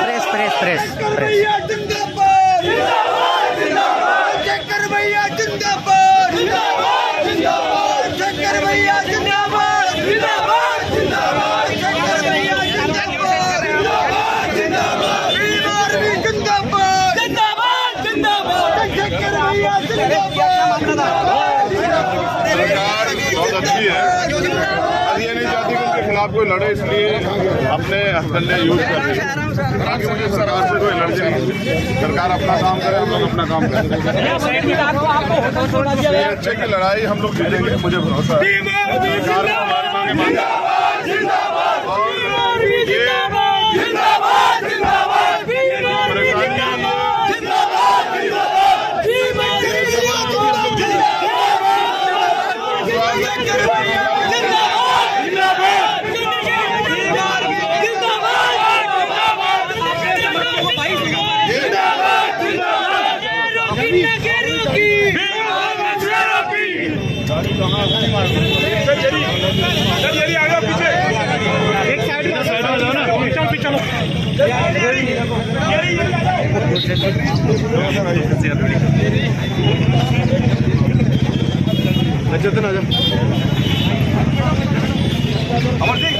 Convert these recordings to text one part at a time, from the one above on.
Press press press press खिलाफ कोई लड़े इसलिए अपने हथकंडे यूज़ कर रही है। मुझे सरकार से कोई एलर्जी नहीं सरकार अपना काम करे, हम लोग अपना काम करें। अच्छे की लड़ाई हम लोग जीतेंगे, मुझे भरोसा है। सरकार को एक साइड अच्छा तो ना जाओ अमर सिंह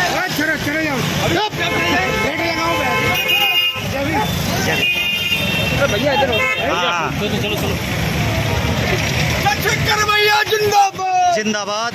और ये परेशानियाँ बढ़िया बढ़िया आ रहे हैं। हाँ शंकर भैया जिंदाबाद। जिंदाबाद।